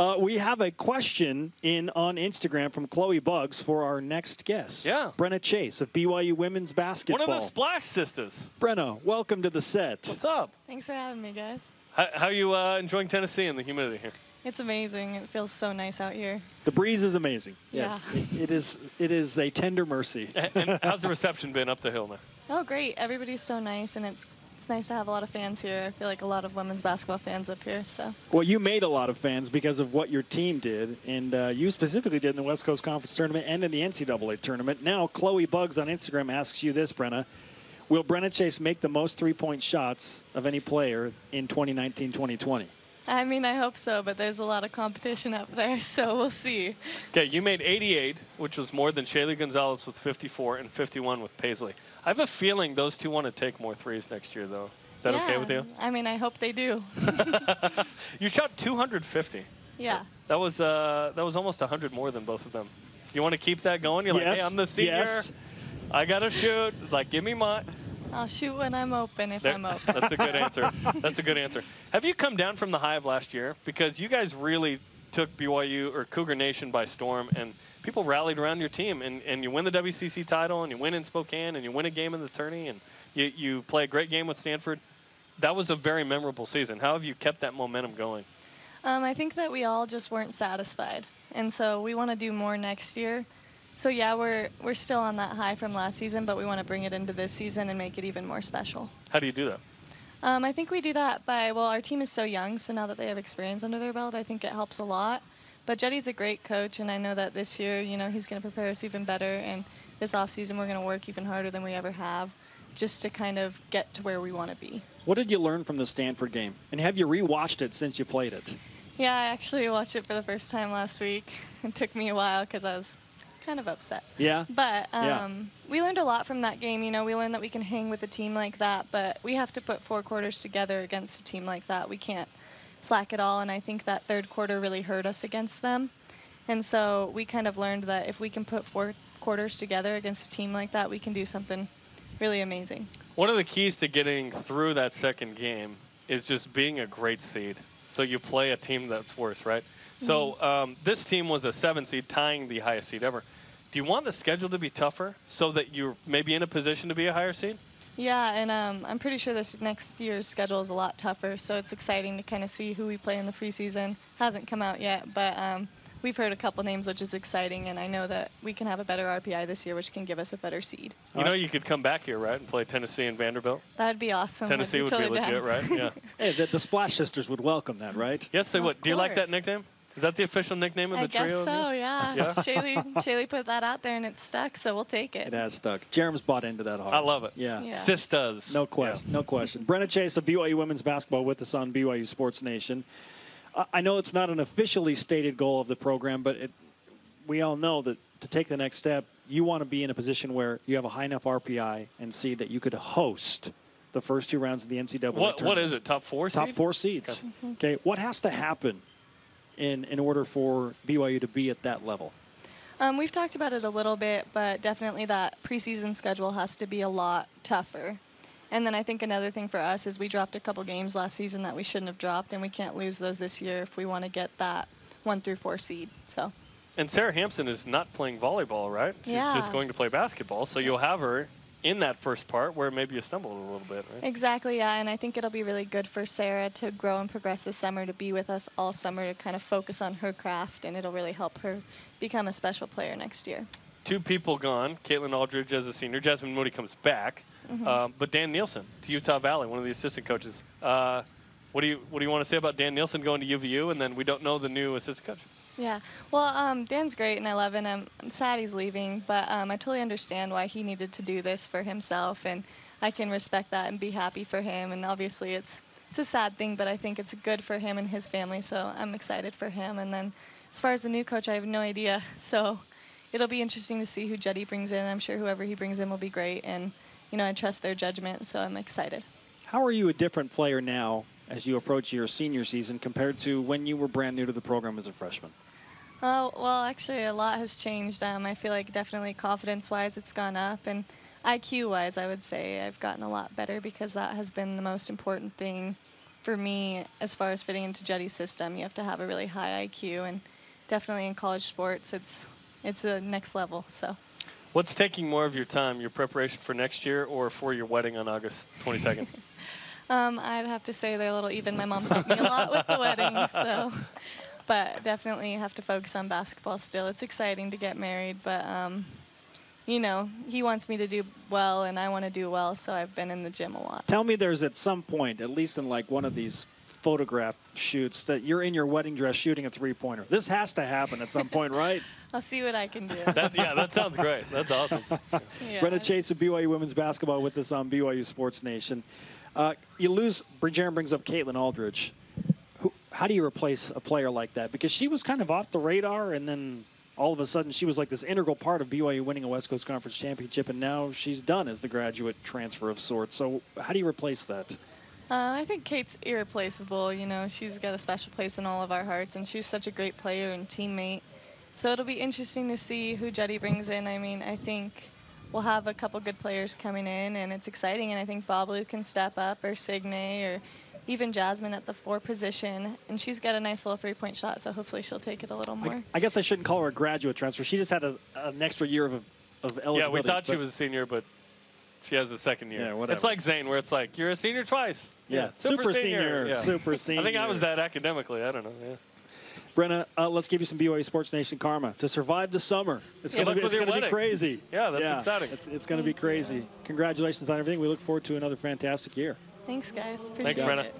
Uh, we have a question in on Instagram from Chloe Bugs for our next guest. Yeah. Brenna Chase of BYU women's basketball. One of the Splash Sisters. Brenna, welcome to the set. What's up? Thanks for having me, guys. How, how you uh, enjoying Tennessee and the humidity here? It's amazing. It feels so nice out here. The breeze is amazing. Yes, Yeah. it, it is. It is a tender mercy. And, and how's the reception been up the hill now? Oh, great. Everybody's so nice, and it's it's nice to have a lot of fans here. I feel like a lot of women's basketball fans up here. So Well, you made a lot of fans because of what your team did, and uh, you specifically did in the West Coast Conference Tournament and in the NCAA tournament. Now, Chloe Bugs on Instagram asks you this, Brenna. Will Brenna Chase make the most three point shots of any player in 2019 2020? I mean, I hope so, but there's a lot of competition up there, so we'll see. Okay, you made 88, which was more than Shaylee Gonzalez with 54 and 51 with Paisley. I have a feeling those two want to take more threes next year, though. Is that okay with you? I mean, I hope they do. You shot 250. Yeah. That was uh, that was almost 100 more than both of them. You want to keep that going? You're like, Yes, hey, I'm the senior. yes. I gotta shoot. Like, give me my. I'll shoot when I'm open if There- I'm open. That's a good answer. That's a good answer. Have you come down from the hive last year? Because you guys really took BYU or Cougar Nation by storm, and people rallied around your team, and, and you win the WCC title, and you win in Spokane, and you win a game in the tourney, and you, you play a great game with Stanford. That was a very memorable season. How have you kept that momentum going? Um, I think that we all just weren't satisfied, and so we want to do more next year. So yeah, we're we're still on that high from last season, but we want to bring it into this season and make it even more special. How do you do that? Um, I think we do that by well, our team is so young, so now that they have experience under their belt, I think it helps a lot. But Jetty's a great coach, and I know that this year, you know, he's going to prepare us even better. And this offseason, we're going to work even harder than we ever have, just to kind of get to where we want to be. What did you learn from the Stanford game? And have you rewatched it since you played it? Yeah, I actually watched it for the first time last week. It took me a while because I was kind of upset. Yeah. But um, Yeah. we learned a lot from that game. You know, we learned that we can hang with a team like that, but we have to put four quarters together against a team like that. We can't slack at all, and I think that third quarter really hurt us against them. And so we kind of learned that if we can put four quarters together against a team like that, we can do something really amazing. One of the keys to getting through that second game is just being a great seed. So you play a team that's worse, right? So um, this team was a seven seed, tying the highest seed ever. Do you want the schedule to be tougher so that you're maybe in a position to be a higher seed? Yeah, and um, I'm pretty sure this next year's schedule is a lot tougher, so it's exciting to kind of see who we play in the preseason. Hasn't come out yet, but um, we've heard a couple names, which is exciting, and I know that we can have a better RPI this year, which can give us a better seed. You know, you could come back here, right, and play Tennessee and Vanderbilt. That'd be awesome. I'd Tennessee be would totally be legit, down. right? Yeah. Hey, the, the Splash Sisters would welcome that, right? Yes, they Of would. Do you like that nickname? Is that the official nickname of I the trio? I guess so, yeah. Yeah? Shaylee, Shaylee put that out there, and it's stuck, so we'll take it. It has stuck. Jerem's bought into that hard. I love it. Yeah. Yeah. Sis does. No question. No question. Brenna Chase of BYU Women's Basketball with us on BYU Sports Nation. I- I know it's not an officially stated goal of the program, but it, we all know that to take the next step, you want to be in a position where you have a high enough RPI and see that you could host the first two rounds of the NCAA. What, what tournament. is it? Top four? Top seed? four seeds. Okay. Mm-hmm. What has to happen in in order for BYU to be at that level? Um, we've talked about it a little bit, but definitely that preseason schedule has to be a lot tougher. And then I think another thing for us is we dropped a couple games last season that we shouldn't have dropped, and we can't lose those this year if we want to get that one through four seed. So And Sara Hamson is not playing volleyball, right? She's Yeah. just going to play basketball. So you'll have her in that first part where maybe you stumbled a little bit, right? exactly, yeah. And I think it'll be really good for Sara to grow and progress this summer, to be with us all summer, to kind of focus on her craft, and it'll really help her become a special player next year. Two people gone. Caitlin Aldridge as a senior. Jasmine Moody comes back. Mm-hmm. Um, but Dan Nielsen to Utah Valley, one of the assistant coaches. Uh, what do you what do you want to say about Dan Nielsen going to UVU? And then we don't know the new assistant coach. Yeah, well, um, Dan's great, and I love him. I'm, sad he's leaving, but um, I totally understand why he needed to do this for himself, and I can respect that and be happy for him. And obviously, it's it's a sad thing, but I think it's good for him and his family, so I'm excited for him. And then, as far as the new coach, I have no idea, so it'll be interesting to see who Jetty brings in. I'm sure whoever he brings in will be great, and you know, I trust their judgment, so I'm excited. How are you a different player now as you approach your senior season compared to when you were brand new to the program as a freshman? Oh, well, actually, a lot has changed. Um, I feel like definitely confidence wise, it's gone up. And IQ wise, I would say I've gotten a lot better because that has been the most important thing for me, as far as fitting into Jetty's system, you have to have a really high IQ, and definitely in college sports, it's it's a next level. So. What's taking more of your time, your preparation for next year or for your wedding on August 22nd? Um, I'd have to say they're a little even. My mom's helped me a lot with the wedding, so. But definitely have to focus on basketball still. It's exciting to get married, but um, you know, he wants me to do well, and I want to do well, so I've been in the gym a lot. Tell me there's at some point, at least in like one of these photograph shoots, that you're in your wedding dress shooting a three pointer. This has to happen at some point, right? I'll see what I can do. That, yeah, that sounds great. That's awesome. Yeah. Brenna Chase of BYU Women's Basketball with us on BYU Sports Nation. Uh, you lose, Jarom brings up Caitlin Aldridge. How do you replace a player like that? Because she was kind of off the radar, and then all of a sudden she was like this integral part of BYU winning a West Coast Conference championship, and now she's done as the graduate transfer of sorts. So, how do you replace that? Uh, I think Kate's irreplaceable. You know, she's got a special place in all of our hearts, and she's such a great player and teammate. So it'll be interesting to see who Jetty brings in. I mean, I think we'll have a couple good players coming in, and it's exciting. And I think Babalu can step up, or Signe, or even Jasmine at the four position. And she's got a nice little three-point shot, so hopefully she'll take it a little more. I, I guess I shouldn't call her a graduate transfer. She just had a, an extra year of, of eligibility. Yeah, we thought she was a senior, but she has a second year. Yeah, whatever. It's like Zane, where it's like, you're a senior twice. Yeah, super, senior, Yeah. super senior. I think I was that academically. I don't know. Yeah. Brenna, uh, let's give you some BYU Sports Nation karma to survive the summer. It's Good going to be, your it's gonna be wedding. crazy. Yeah, that's exciting. It's, it's going to be crazy. Congratulations on everything. We look forward to another fantastic year. Thanks, guys. Appreciate Thanks, Brenna. it.